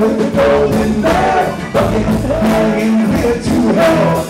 with the golden bag, bucket hanging here to hell.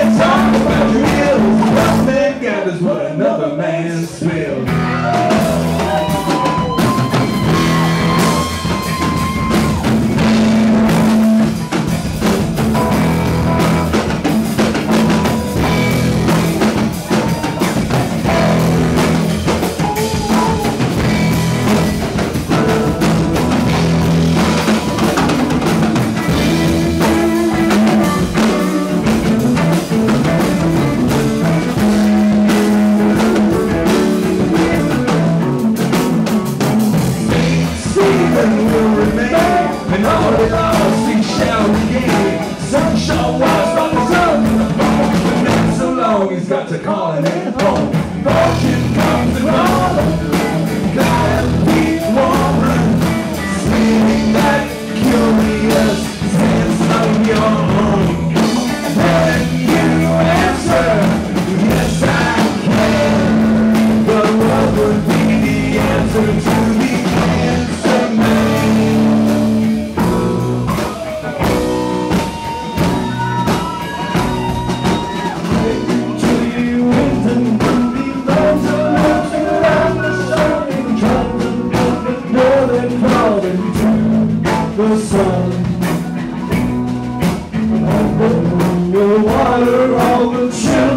water all the children.